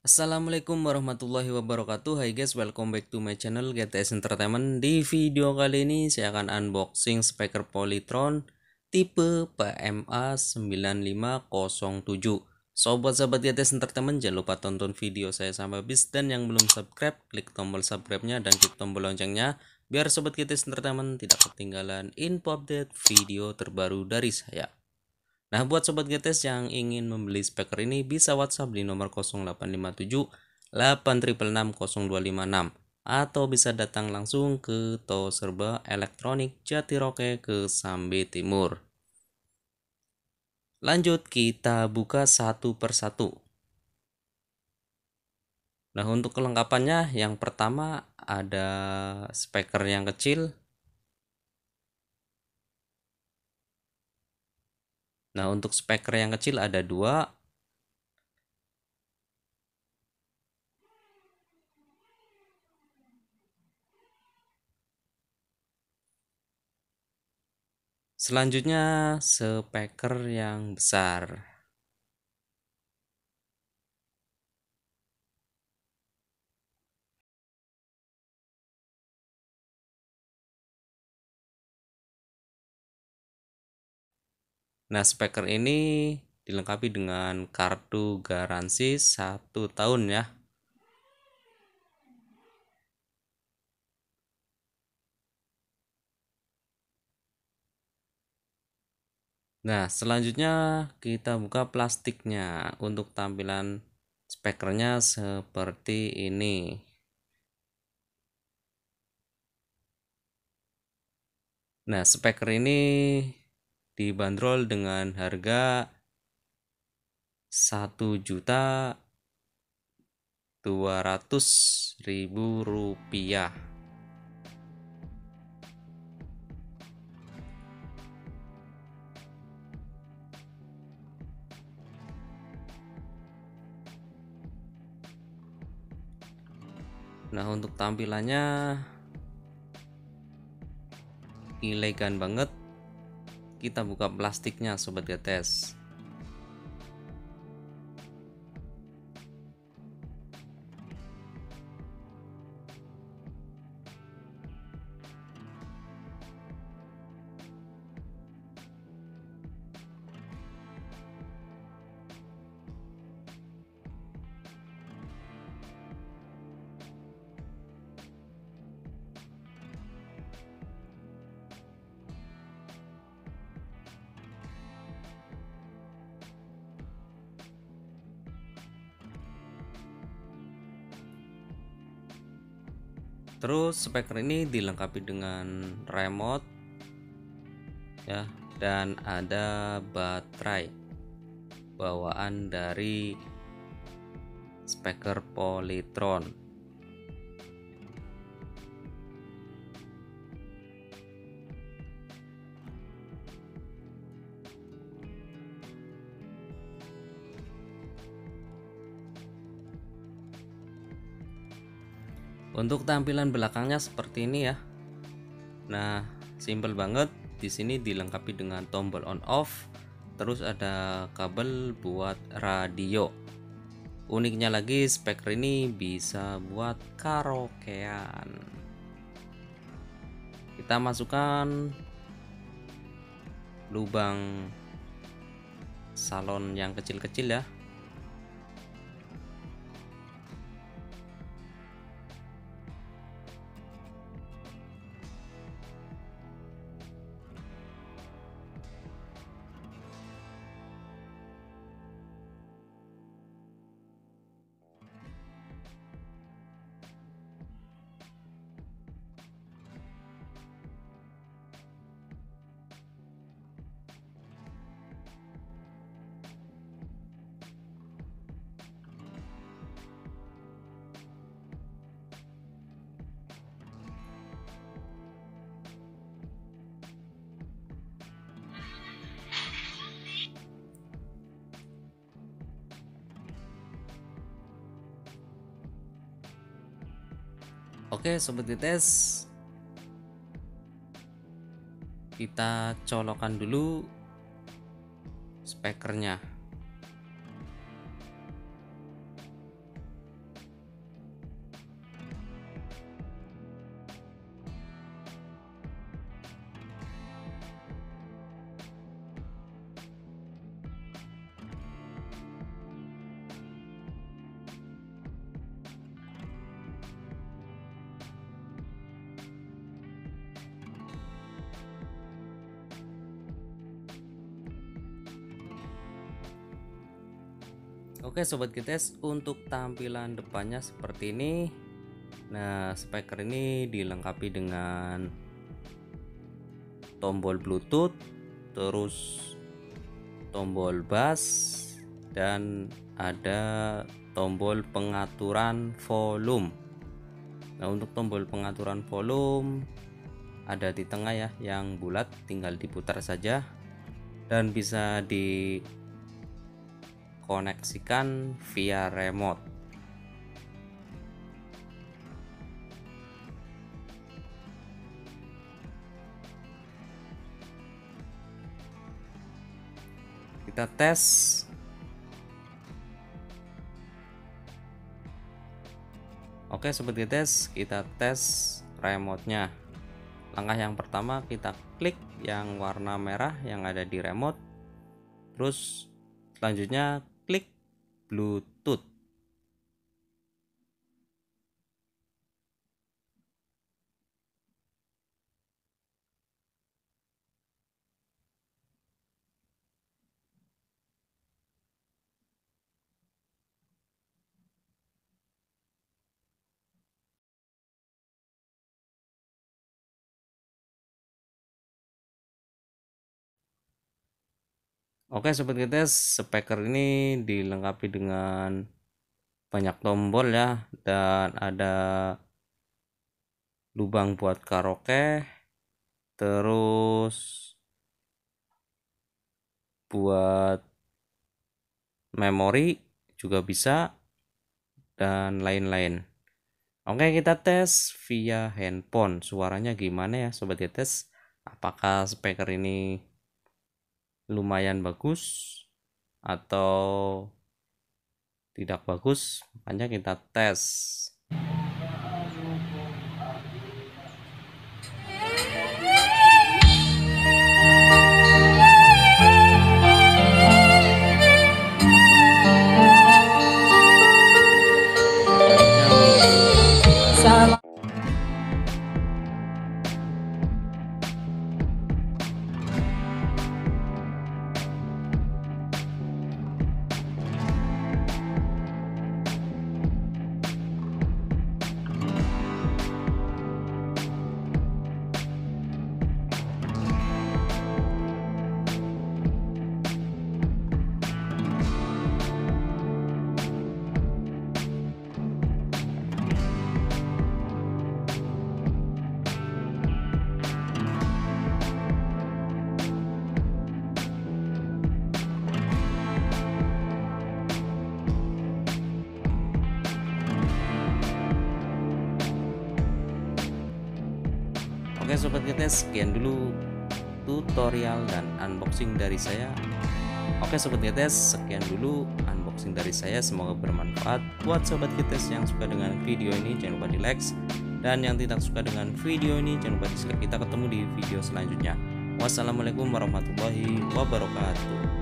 Assalamualaikum warahmatullahi wabarakatuh. Hai guys welcome back to my channel GTS Entertainment. Di video kali ini saya akan unboxing speaker Polytron tipe PMA 9507 Sobat-sobat GTS Entertainment jangan lupa tonton video saya sampai habis. Dan yang belum subscribe klik tombol subscribe-nya dan klik tombol loncengnya Biar sobat GTS Entertainment tidak ketinggalan info update video terbaru dari saya Nah, buat sobat GTS yang ingin membeli speaker ini bisa WhatsApp di nomor 0857 866 0256 atau bisa datang langsung ke To Serba Elektronik Jatiroke ke Sambe Timur. Lanjut kita buka satu persatu. Nah, untuk kelengkapannya yang pertama ada speaker yang kecil Nah, untuk speaker yang kecil ada dua. Selanjutnya, speaker yang besar. Nah, speaker ini dilengkapi dengan kartu garansi satu tahun ya. Nah, selanjutnya kita buka plastiknya untuk tampilan speakernya seperti ini. Nah, speaker ini dibanderol dengan harga satu juta dua ratus ribu rupiah. Nah untuk tampilannya elegan banget kita buka plastiknya sobat getes Terus speaker ini dilengkapi dengan remote ya dan ada baterai bawaan dari speaker Polytron. Untuk tampilan belakangnya seperti ini ya. Nah, simple banget. Di sini dilengkapi dengan tombol on off, terus ada kabel buat radio. Uniknya lagi speaker ini bisa buat karaokean. Kita masukkan lubang salon yang kecil-kecil ya Oke sobat dites kita colokan dulu speakernya Oke sobat GTS untuk tampilan depannya seperti ini. Nah speaker ini dilengkapi dengan tombol bluetooth terus tombol bass dan ada tombol pengaturan volume. Nah untuk tombol pengaturan volume ada di tengah ya yang bulat tinggal diputar saja. Dan bisa dikoneksikan via remote. Kita tes. Oke sobat tes kita tes remote-nya. Langkah yang pertama kita klik yang warna merah yang ada di remote. Terus selanjutnya klik bluetooth Oke sobat GTS, speaker ini dilengkapi dengan banyak tombol ya dan ada lubang buat karaoke terus buat memori juga bisa dan lain-lain. Oke kita tes via handphone. Suaranya gimana ya sobat GTS apakah speaker ini lumayan bagus atau tidak bagus makanya kita tes Oke sobat GTS sekian dulu tutorial dan unboxing dari saya. Oke sobat GTS sekian dulu unboxing dari saya. Semoga bermanfaat. Buat sobat GTS yang suka dengan video ini jangan lupa di like dan yang tidak suka dengan video ini jangan lupa di dislike kita ketemu di video selanjutnya. Wassalamualaikum warahmatullahi wabarakatuh